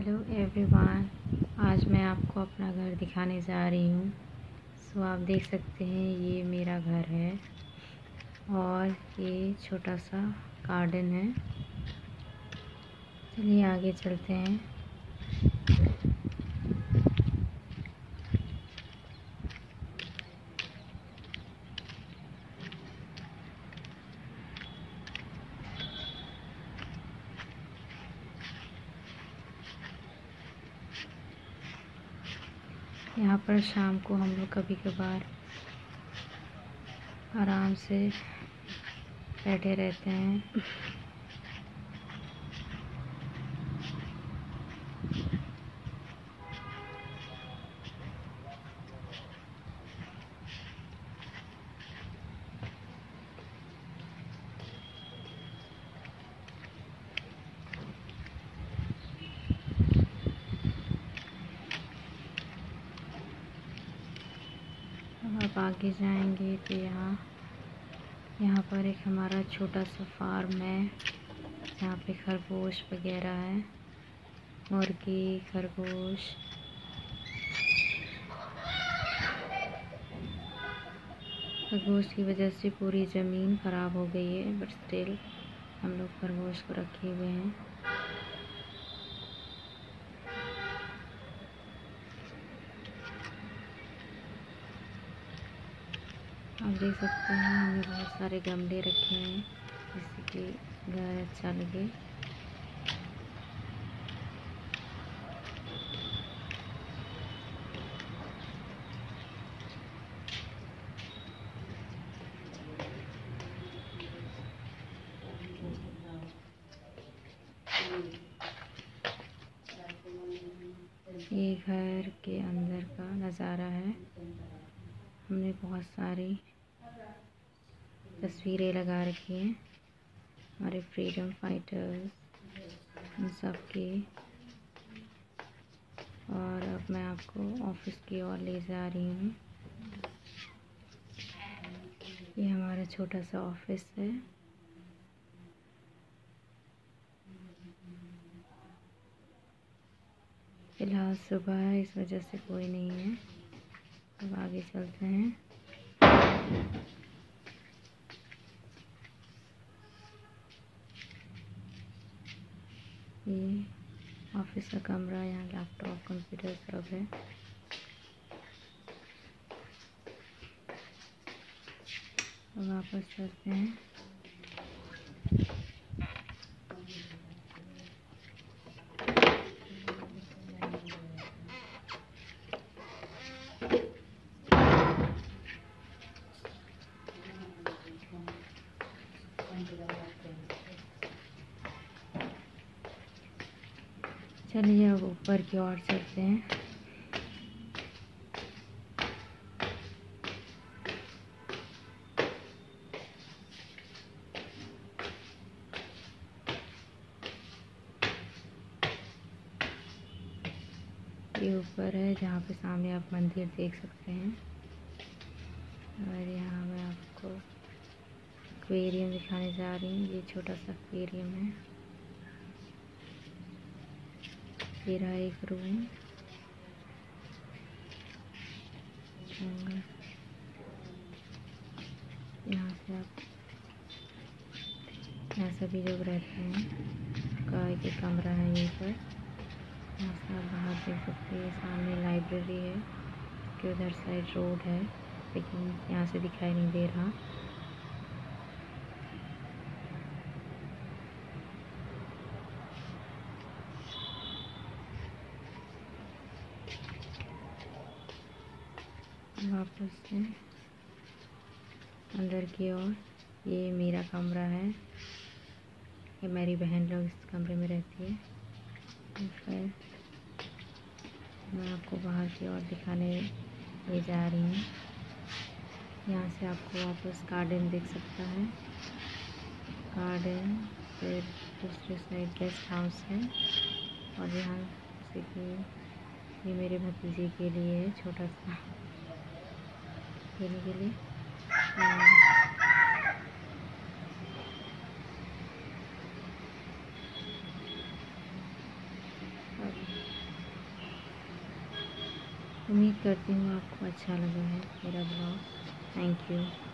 Hello everyone आज मैं आपको अपना घर दिखाने जा रही हूँ। सो आप देख सकते हैं ये मेरा घर है और ये छोटा सा गार्डन है। चलिए आगे चलते हैं। यहाँ पर शाम को हम लोग कभी कभार आराम से बैठे रहते हैं। अब आगे जाएँगे तो यहाँ यहाँ पर एक हमारा छोटा सा फार्म है यहाँ पे खरगोश वगैरह है, मुर्गी, खरगोश। खरगोश की वजह से पूरी ज़मीन ख़राब हो गई है बट स्टिल हम लोग खरगोश को रखे हुए हैं। आप देख सकते हैं हमने बहुत सारे गमले रखे हैं जिससे कि घर अच्छा लगे ये घर के अंदर का नज़ारा है। हमने बहुत सारी तस्वीरें लगा रखी हैं। हमारे फ्रीडम फाइटर्स उन सब की और अब मैं आपको ऑफ़िस की ओर ले जा रही हूँ। ये हमारा छोटा सा ऑफ़िस है। फ़िलहाल सुबह है, इस वजह से कोई नहीं है। आगे चलते हैं। ये ऑफ़िस का कमरा यहाँ लैपटॉप, कंप्यूटर सब है। वापस चलते हैं। चलिए अब ऊपर की ओर चलते हैं। ये ऊपर है, जहाँ पे सामने आप मंदिर देख सकते हैं। और यहाँ मैं आपको एक्वेरियम दिखाने जा रही हूँ। ये छोटा सा एक्वेरियम है। मेरा एक रूम यहाँ से आप यहाँ सभी लोग रहते हैं। का एक कमरा है यहीं पर। यहाँ से आप बाहर देख सकते हैं, सामने लाइब्रेरी है उसके उधर साइड रोड है, लेकिन यहाँ से दिखाई नहीं दे रहा। वापस से अंदर की ओर। ये मेरा कमरा है। ये मेरी बहन लोग इस कमरे में रहती है। फिर मैं आपको बाहर की ओर दिखाने ले जा रही हूँ। यहाँ से आपको वापस गार्डन दिख सकता है। गार्डन फिर दूसरे साइड गेस्ट हाउस है। और यहाँ जैसे कि ये मेरे भतीजे के लिए है छोटा सा देने के लिए। उम्मीद करती हूँ आपको अच्छा लगा है मेरा ब्लॉग। Thank you